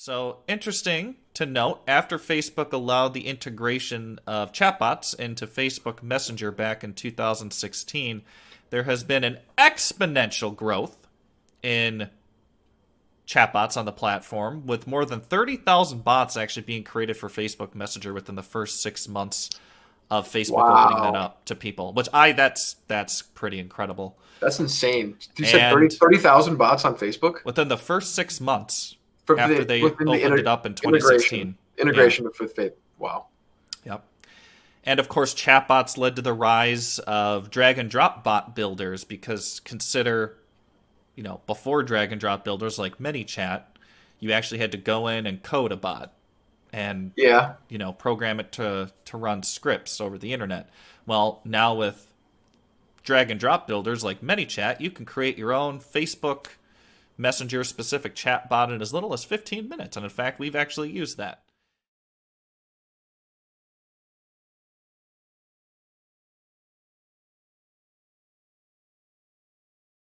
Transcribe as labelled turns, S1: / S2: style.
S1: So interesting to note, after Facebook allowed the integration of chatbots into Facebook Messenger back in 2016, there has been an exponential growth in chatbots on the platform, with more than 30,000 bots actually being created for Facebook Messenger within the first six months of Facebook wow. opening that up to people. Which I that's that's pretty incredible.
S2: That's insane. You said 30,000 30, bots on Facebook
S1: within the first six months after the, they opened the inter- it up in 2016.
S2: Integration, integration yeah. with Facebook. Wow.
S1: Yep. And of course, chatbots led to the rise of drag and drop bot builders because consider you know, before drag and drop builders like ManyChat, you actually had to go in and code a bot and
S2: yeah,
S1: you know, program it to to run scripts over the internet. Well, now with drag and drop builders like ManyChat, you can create your own Facebook Messenger specific chat bot in as little as 15 minutes. And in fact, we've actually used that.